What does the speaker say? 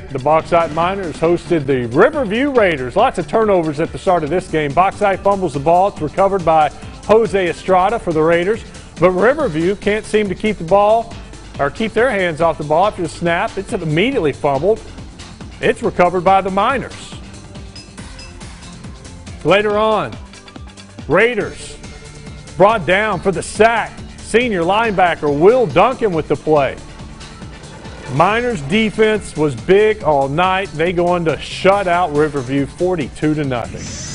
The Bauxite Miners hosted the Riverview Raiders. Lots of turnovers at the start of this game. Bauxite fumbles the ball. It's recovered by Jose Estrada for the Raiders. But Riverview can't seem to keep the ball or keep their hands off the ball after the snap. It's immediately fumbled. It's recovered by the Miners. Later on, Raiders brought down for the sack. Senior linebacker Will Duncan with the play. Miners defense was big all night. They go on to shut out Riverview 42 to nothing.